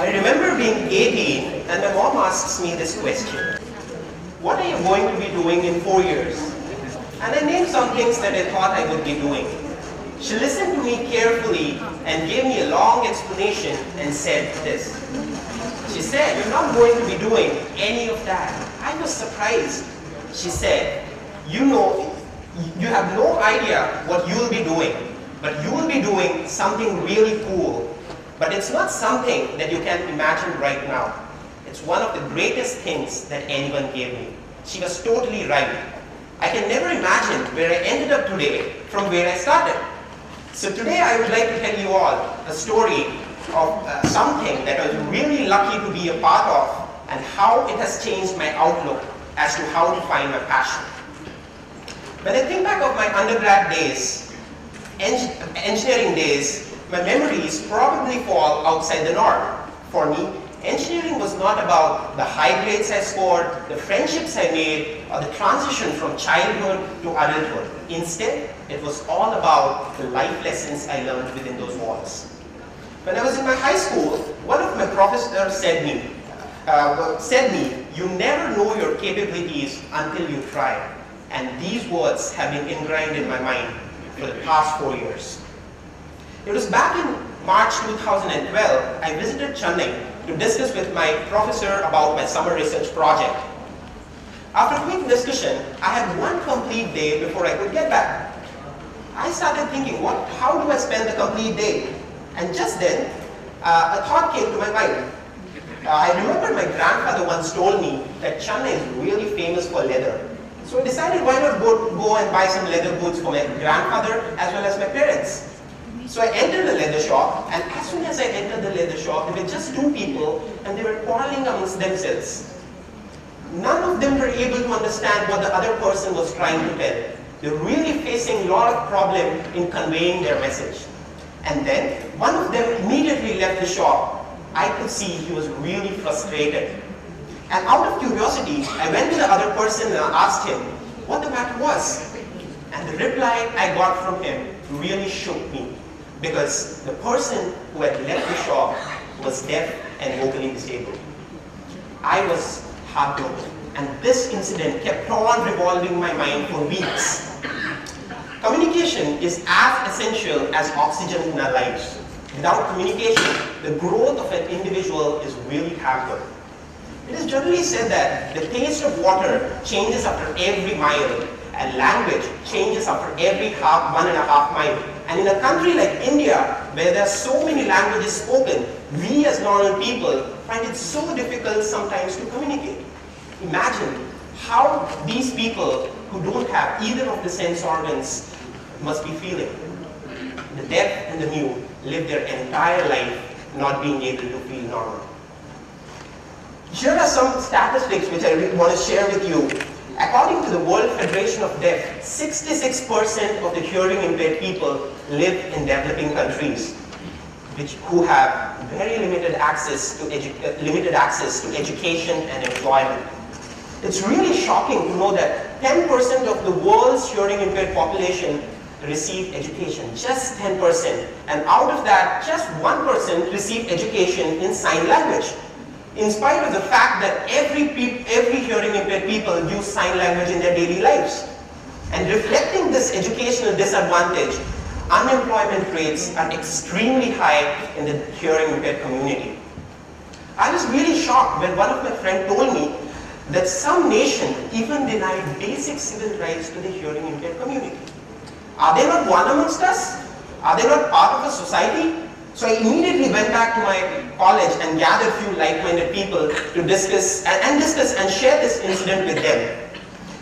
I remember being 18 and my mom asks me this question. What are you going to be doing in four years? And I named some things that I thought I would be doing. She listened to me carefully and gave me a long explanation and said this. She said, you're not going to be doing any of that. I was surprised. She said, you know, you have no idea what you'll be doing, but you will be doing something really cool. But it's not something that you can imagine right now. It's one of the greatest things that anyone gave me. She was totally right. I can never imagine where I ended up today from where I started. So today I would like to tell you all a story of uh, something that I was really lucky to be a part of and how it has changed my outlook as to how to find my passion. When I think back of my undergrad days, eng engineering days, my memories probably fall outside the norm. For me, engineering was not about the high grades I scored, the friendships I made, or the transition from childhood to adulthood. Instead, it was all about the life lessons I learned within those walls. When I was in my high school, one of my professors said me, uh, said me, you never know your capabilities until you try. And these words have been ingrained in my mind for the past four years. It was back in March 2012, I visited Chennai to discuss with my professor about my summer research project. After quick discussion, I had one complete day before I could get back. I started thinking, what, how do I spend the complete day? And just then, uh, a thought came to my mind. Uh, I remember my grandfather once told me that Chennai is really famous for leather. So I decided why not go, go and buy some leather boots for my grandfather as well as my parents. So I entered the leather shop, and as soon as I entered the leather shop, there were just two people, and they were quarreling amongst themselves. None of them were able to understand what the other person was trying to tell. They were really facing a lot of problem in conveying their message. And then, one of them immediately left the shop. I could see he was really frustrated. And out of curiosity, I went to the other person and asked him what the matter was. And the reply I got from him really shook me because the person who had left the shop was deaf and vocally disabled. I was heartbroken and this incident kept on revolving my mind for weeks. Communication is as essential as oxygen in our lives. Without communication, the growth of an individual is really hampered. It is generally said that the taste of water changes after every mile and language changes after every half, one and a half mile. And in a country like India, where there are so many languages spoken, we as normal people find it so difficult sometimes to communicate. Imagine how these people who don't have either of the sense organs must be feeling. The deaf and the mute live their entire life not being able to feel normal. Here are some statistics which I want to share with you. According to the World Federation of Deaf, 66% of the hearing impaired people live in developing countries which, who have very limited access to uh, limited access to education and employment. It's really shocking to know that 10% of the world's hearing impaired population receive education, just 10%. And out of that, just 1% receive education in sign language in spite of the fact that every, every hearing impaired people use sign language in their daily lives. And reflecting this educational disadvantage, unemployment rates are extremely high in the hearing impaired community. I was really shocked when one of my friends told me that some nation even denied basic civil rights to the hearing impaired community. Are they not one amongst us? Are they not part of a society? So I immediately went back to my college and gathered a few like-minded people to discuss and, and, discuss and share this incident with them.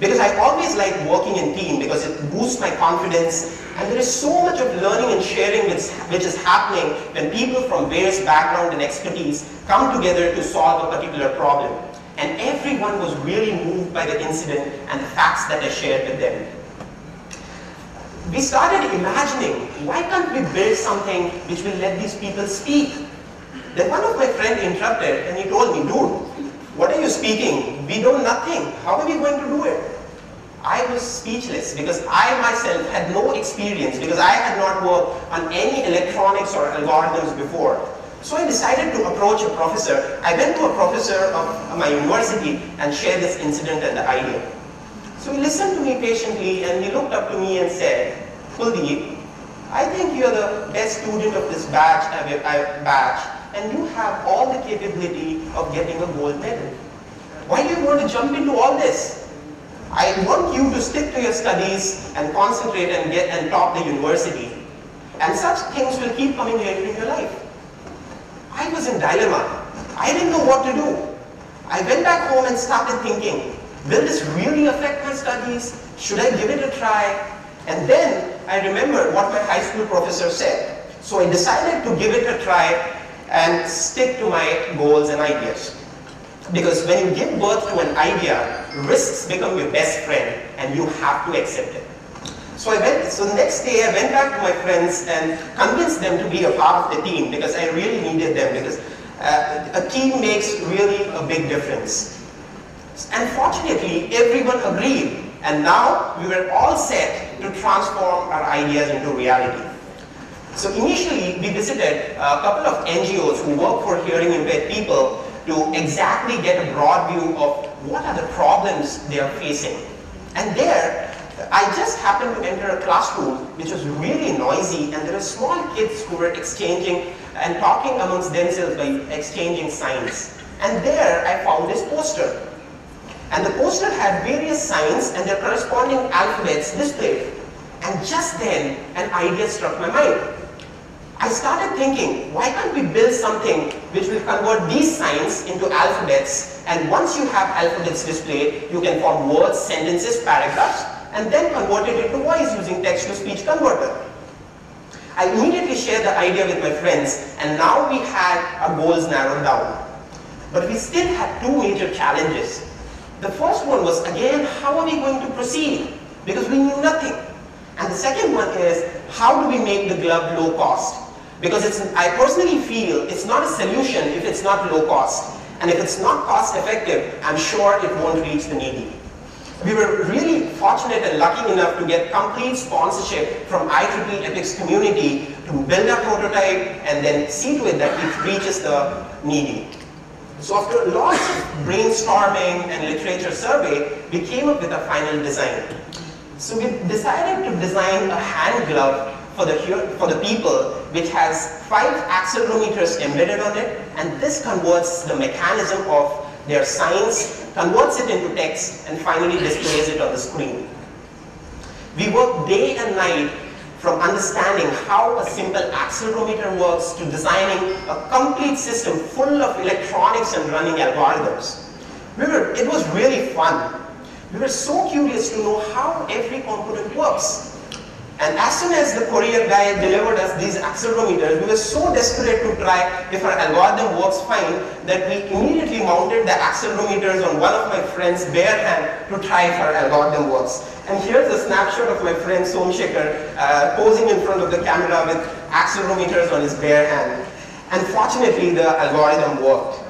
Because I always like working in team because it boosts my confidence and there is so much of learning and sharing which, which is happening when people from various background and expertise come together to solve a particular problem. And everyone was really moved by the incident and the facts that I shared with them we started imagining, why can't we build something which will let these people speak? Then one of my friends interrupted and he told me, dude, what are you speaking? We know nothing. How are we going to do it? I was speechless because I myself had no experience because I had not worked on any electronics or algorithms before. So I decided to approach a professor. I went to a professor of my university and shared this incident and the idea. So he listened to me patiently and he looked up to me and said, Kuldeep, I think you're the best student of this batch, uh, uh, batch and you have all the capability of getting a gold medal. Why do you want to jump into all this? I want you to stick to your studies and concentrate and get and top the university. And such things will keep coming later in your life. I was in dilemma. I didn't know what to do. I went back home and started thinking, will this really affect my studies? Should I give it a try? And then I remembered what my high school professor said. So I decided to give it a try and stick to my goals and ideas. Because when you give birth to an idea, risks become your best friend and you have to accept it. So I went, so the next day I went back to my friends and convinced them to be a part of the team because I really needed them because uh, a team makes really a big difference. And fortunately, everyone agreed and now we were all set to transform our ideas into reality. So initially, we visited a couple of NGOs who work for hearing impaired people to exactly get a broad view of what are the problems they are facing. And there, I just happened to enter a classroom which was really noisy and there were small kids who were exchanging and talking amongst themselves by exchanging signs. And there I found this poster. And the poster had various signs and their corresponding alphabets displayed. And just then an idea struck my mind. I started thinking, why can't we build something which will convert these signs into alphabets and once you have alphabets displayed, you can form words, sentences, paragraphs and then convert it into voice using text-to-speech converter. I immediately shared the idea with my friends and now we had our goals narrowed down. But we still had two major challenges. The first one was again, how are we going to proceed? Because we knew nothing. And the second one is, how do we make the glove low cost? Because it's, I personally feel it's not a solution if it's not low cost. And if it's not cost effective, I'm sure it won't reach the needy. We were really fortunate and lucky enough to get complete sponsorship from IEEE EPICS community to build a prototype and then see to it that it reaches the needy. So after lots of brainstorming and literature survey, we came up with a final design. So we decided to design a hand glove for the, for the people which has five accelerometers embedded on it and this converts the mechanism of their signs, converts it into text, and finally displays it on the screen. We work day and night from understanding how a simple accelerometer works to designing a complete system full of electronics and running algorithms. We were, it was really fun. We were so curious to know how every component works. And as soon as the courier guy delivered us these accelerometers, we were so desperate to try if our algorithm works fine that we immediately mounted the accelerometers on one of my friend's bare hand to try if our algorithm works. And here's a snapshot of my friend Somshekhar uh, posing in front of the camera with accelerometers on his bare hand. And fortunately, the algorithm worked.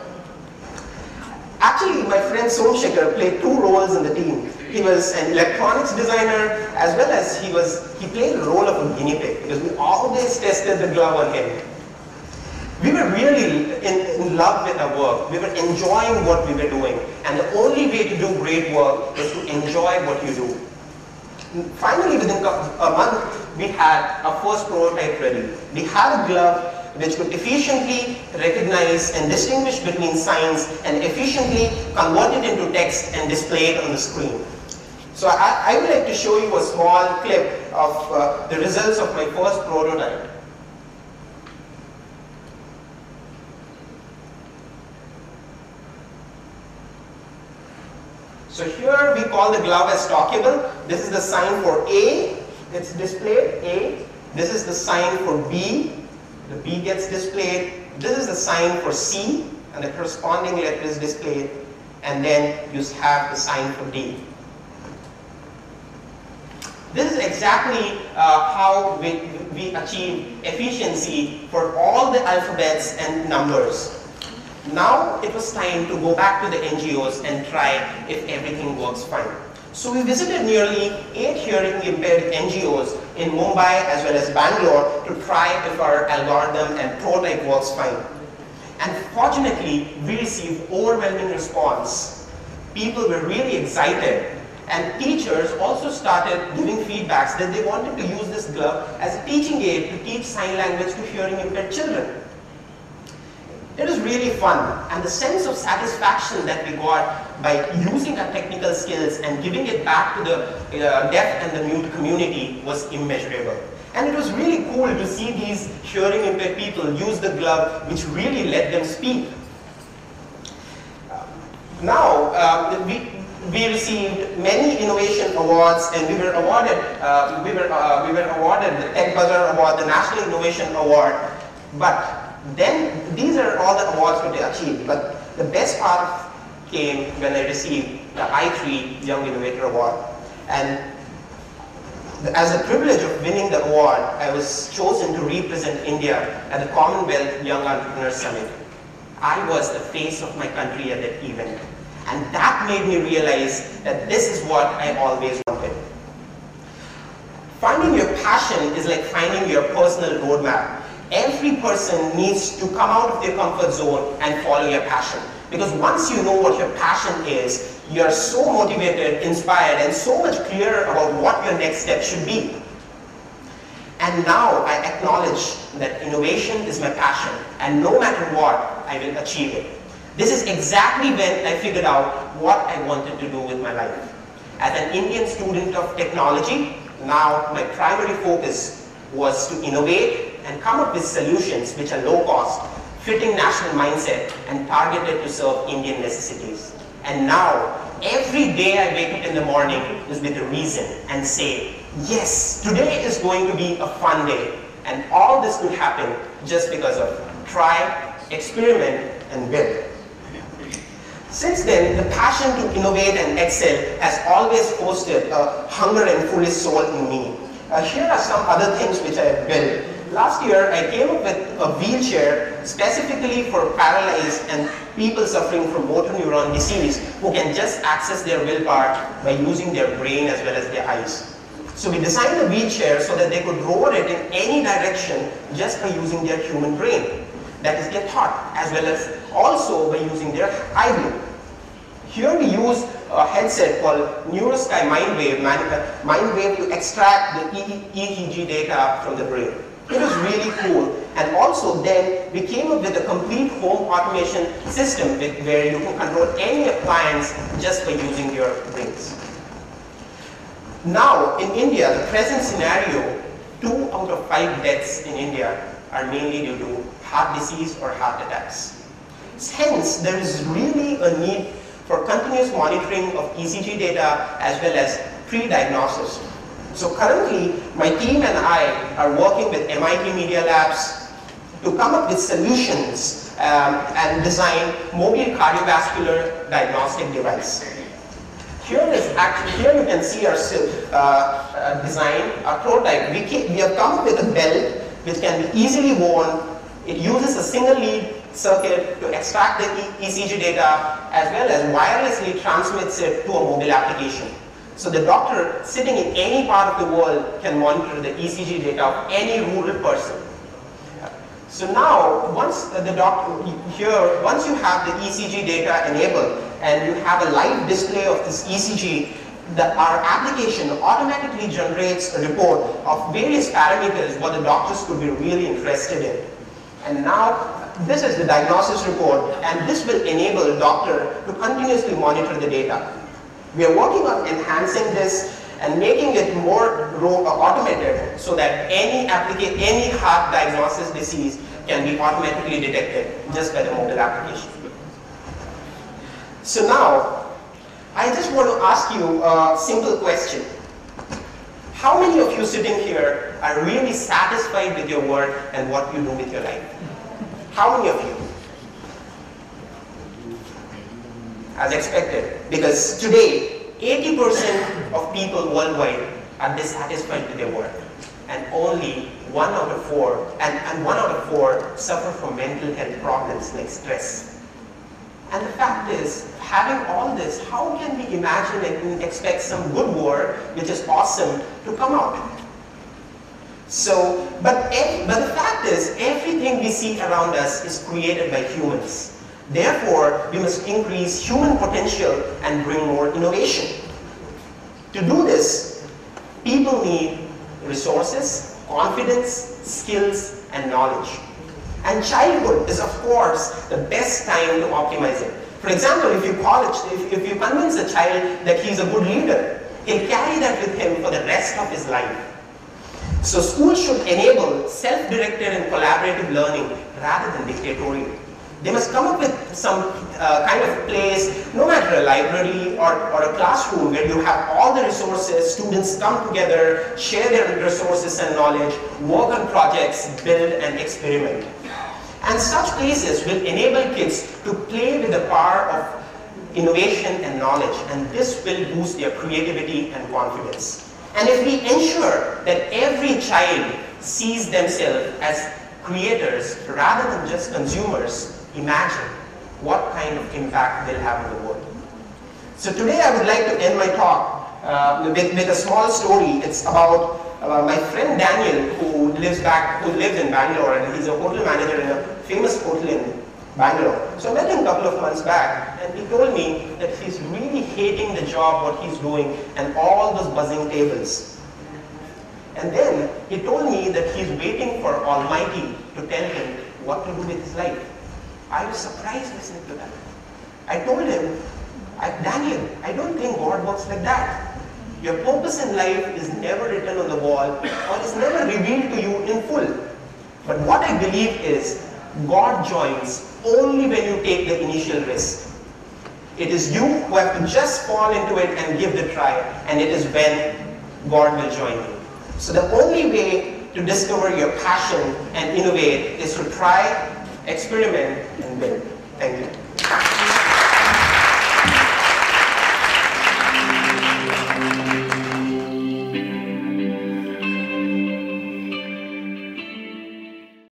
Actually, my friend Somshekhar played two roles in the team. He was an electronics designer as well as he was he played the role of a guinea pig because we always tested the glove on him. We were really in, in love with our work. We were enjoying what we were doing. And the only way to do great work is to enjoy what you do. Finally, within a month, we had our first prototype ready. We had a glove which could efficiently recognize and distinguish between signs and efficiently convert it into text and display it on the screen. So I, I, would like to show you a small clip of uh, the results of my first prototype. So here we call the glove as talkable. This is the sign for A, it's displayed A. This is the sign for B, the B gets displayed. This is the sign for C, and the corresponding letter is displayed. And then you have the sign for D. This is exactly uh, how we, we achieve efficiency for all the alphabets and numbers. Now it was time to go back to the NGOs and try if everything works fine. So we visited nearly eight hearing impaired NGOs in Mumbai as well as Bangalore to try if our algorithm and prototype works fine. And fortunately, we received overwhelming response. People were really excited and teachers also started giving feedbacks that they wanted to use this glove as a teaching aid to teach sign language to hearing impaired children. It was really fun and the sense of satisfaction that we got by using our technical skills and giving it back to the uh, deaf and the mute community was immeasurable. And it was really cool to see these hearing impaired people use the glove which really let them speak. Now, uh, we, we received many innovation awards and we were awarded, uh, we, were, uh, we were awarded the Tech Bazaar Award, the National Innovation Award. But then these are all the awards that we achieved. But the best part came when I received the i3 Young Innovator Award. And as a privilege of winning the award, I was chosen to represent India at the Commonwealth Young Entrepreneurs Summit. I was the face of my country at that event. And that made me realize that this is what I always wanted. Finding your passion is like finding your personal roadmap. Every person needs to come out of their comfort zone and follow your passion. Because once you know what your passion is, you're so motivated, inspired, and so much clearer about what your next step should be. And now I acknowledge that innovation is my passion, and no matter what, I will achieve it. This is exactly when I figured out what I wanted to do with my life. As an Indian student of technology, now my primary focus was to innovate and come up with solutions which are low cost, fitting national mindset and targeted to serve Indian necessities. And now, every day I wake up in the morning is with a reason and say, yes, today is going to be a fun day. And all this could happen just because of try, experiment, and build. Since then, the passion to innovate and excel has always fostered a hunger and foolish soul in me. Uh, here are some other things which I have built. Last year, I came up with a wheelchair specifically for paralyzed and people suffering from motor neuron disease who can just access their willpower by using their brain as well as their eyes. So we designed a wheelchair so that they could roll it in any direction just by using their human brain. That is their thought as well as also by using their eye view. Here we use a headset called NeuroSky MindWave, MindWave to extract the EEG data from the brain. It was really cool. And also then we came up with a complete home automation system where you can control any appliance just by using your brains. Now in India, the present scenario, two out of five deaths in India are mainly due to heart disease or heart attacks. Hence, there is really a need for continuous monitoring of ECG data as well as pre-diagnosis. So currently, my team and I are working with MIT Media Labs to come up with solutions um, and design mobile cardiovascular diagnostic device. Here is actually, here you can see our uh, uh, design, our prototype. We, we have come up with a belt which can be easily worn. It uses a single lead circuit to extract the ECG data as well as wirelessly transmits it to a mobile application. So the doctor sitting in any part of the world can monitor the ECG data of any rural person. So now, once the doctor here, once you have the ECG data enabled and you have a live display of this ECG, the, our application automatically generates a report of various parameters what the doctors could be really interested in. And now this is the diagnosis report and this will enable a doctor to continuously monitor the data. We are working on enhancing this and making it more uh, automated so that any any heart diagnosis disease can be automatically detected just by the mobile application. So now, I just want to ask you a simple question. How many of you sitting here are really satisfied with your work and what you do with your life? How many of you? As expected, because today 80% of people worldwide are dissatisfied with their work and only one out of four, and, and one out of four suffer from mental health problems like stress. And the fact is, having all this, how can we imagine and expect some good work, which is awesome, to come out? So, but, but the fact is, everything we see around us is created by humans. Therefore, we must increase human potential and bring more innovation. To do this, people need resources, confidence, skills, and knowledge. And childhood is, of course, the best time to optimize it. For example, if you college, if, if you convince a child that he's a good leader, he'll carry that with him for the rest of his life. So schools should enable self-directed and collaborative learning rather than dictatorial. They must come up with some uh, kind of place, no matter a library or, or a classroom where you have all the resources, students come together, share their resources and knowledge, work on projects, build and experiment. And such places will enable kids to play with the power of innovation and knowledge and this will boost their creativity and confidence. And if we ensure that every child sees themselves as creators rather than just consumers, imagine what kind of impact they'll have in the world. So today I would like to end my talk uh, with, with a small story. It's about uh, my friend Daniel who lives back, who lives in Bangalore and he's a hotel manager in a famous hotel in Bangalore. So I met him a couple of months back and he told me that he's really hating the job, what he's doing and all those buzzing tables. And then he told me that he's waiting for Almighty to tell him what to do with his life. I was surprised listening to that. I told him, I, Daniel, I don't think God works like that. Your purpose in life is never written on the wall or is never revealed to you in full. But what I believe is God joins only when you take the initial risk. It is you who have to just fall into it and give the try and it is when God will join you. So the only way to discover your passion and innovate is to try experiment, and build. Thank you.